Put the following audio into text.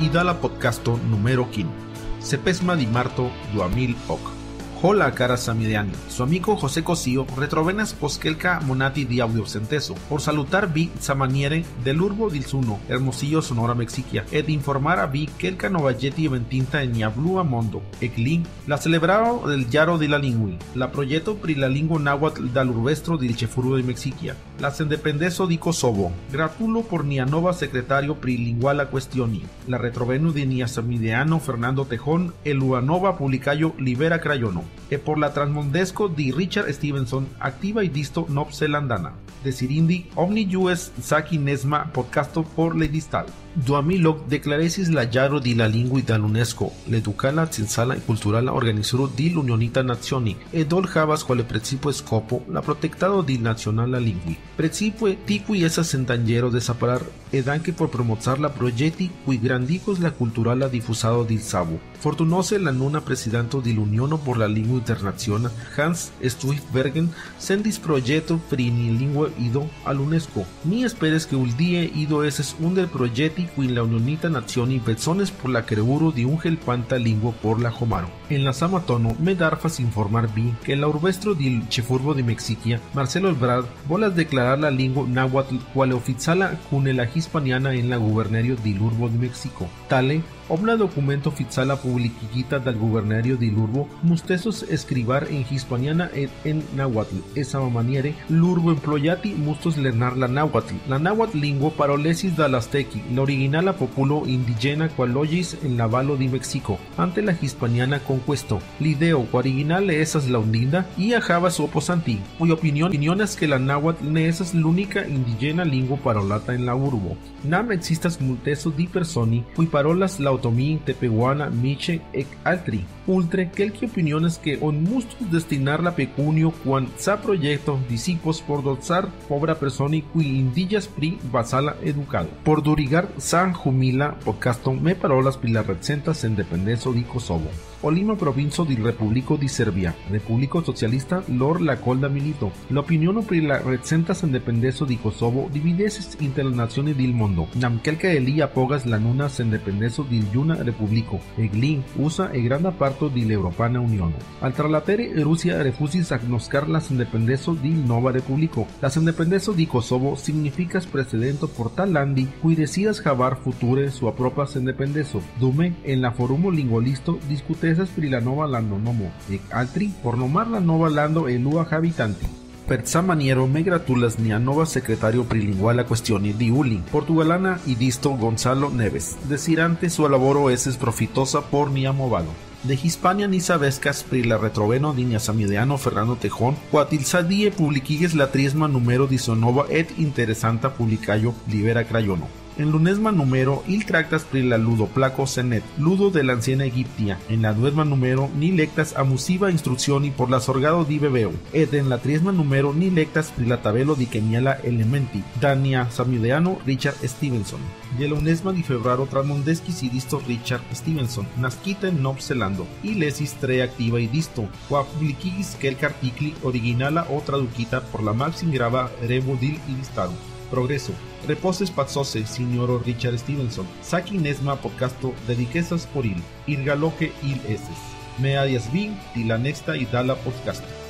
y dalla podcasto numero 15. Sepesma di marto 2008. Hola cara samideani, su amigo José Cosío retrovenas poskelka monati di audio centeso, por salutar vi samaniere del urbo del Suno, Hermosillo Sonora Mexiquia, ed informar vi kelka novayetti eventinta en Yablua Mondo, Eklin, la celebrado del Yaro de la Lingui, la proyecto pri la lingua náhuatl dal urbestro del Chefuro de Mexiquia, la sendependezo di Kosovo, gratulo por nia nova secretario pri linguala questioni, la retrovenu de nia Fernando Tejón, el uanova publicayo Libera Crayono, por la transmondesco di Richard Stevenson, activa y disto Zelandana, de Sirindi, Omni US Saki Nesma podcasto por le distal. Duamilog declaresis la yaro di la lingui l'UNESCO, l'educala cinsala e culturala organizuro di l'Unionita Nazioni, e dol havas quale principio scopo la protectado di nazionala lingui. Principio tiqui esas sentangero de separar ed anche por promozar la progetti cui grandicos la culturala difusado di Sabu. Fortunose la nuna presidente di l'Uniono por la lingua internazionale Hans Stuifbergen sendis progetto frini lingua ido all'UNESCO. Mi esperes que ul die ido eses un del progetti qui la unionita nazioni persones por la creuro di un panta lingua por la Jomaro. En la Samatono me darfas informar vi que la urbestro del chefurbo de Mexiquia, Marcelo Ebrard, volas declarar la lingua náhuatl cual oficiala cune la hispaniana en la gubernario del urbo de México. Tale Obla documento fitzala publiquita del gubernario de Lurbo, mustesos escribar en hispaniana et en náhuatl, esa maniere, Lurbo employati mustos lernar la náhuatl, la náhuatl lingua parolesis dalasteki, la original a populo indigena qualogis en la valo de México, ante la hispaniana conquesto, lideo original esas la undinda y ajaba su oposanti, cuya opinión, opinión es que la náhuatl ne es la única indigena lingua parolata en la urbo. Nam existas multeso di personi, cui parolas la Otomí, Tepehuana, Miche, ec altri. Ultre, quelque opiniones que on mustus destinar la pecunio quan sa proyecto discipos por dotzar pobra personi qui indillas pri basala educado. Por durigar san humila podcasto me parolas pi la recentas en dependezo di Kosovo. Olima provincio di Repúblico di Serbia, Repúblico Socialista lor la colda milito. La opinión pri la recentas en dependezo di Kosovo divideses inter las naciones del mundo. Nam kelka elia pogas la nuna sen dependezo di Yuna Repúblico, Eglin usa e granda parto di l'Europana Unione. Al tralatere Rusia refusis agnoscar la sendependezo di Nova Repúblico. La sendependezo di Kosovo significa precedente por tal landi cui decidas javar future su apropa sendependezo. Dume en la forumo lingualisto discutesas pri la nova lando nomo, ec altri por nomar la nova lando elua habitanti. Per maniero me gratulas nia nova secretario prilingual a questioni di Uli, portugalana y disto Gonzalo Neves. Desirante su laboro es profitosa por nia movado. De Hispania ni sabescas pri la retroveno di samideano Fernando Tejón, cuatilsadie publiquigues la triesma numero di sonova et interesanta publicayo Libera Crayono. En lunesma numero il tractas pri la ludoplaco senet, ludo de la anciana egiptia. En la duesma numero ni lectas amusiva instruccioni por la sorgado di bebeo. Ed en la triesma numero ni lectas pri la tabelo di kemiala elementi. Dania samideano Richard Stevenson. De la unesma di febraro tramondeschi si disto Richard Stevenson, nasquita en Nov Zelando, y lesis tre activa y disto, qua publiquigis quelca articli originala o traduquita por la maxim grava revo dil y listado. Progreso. Reposes pazzose, signoro Richard Stevenson. Saki nesma podcasto dediquesas por il. Irgaloque il eses. Me adias vi, di la y dala podcast.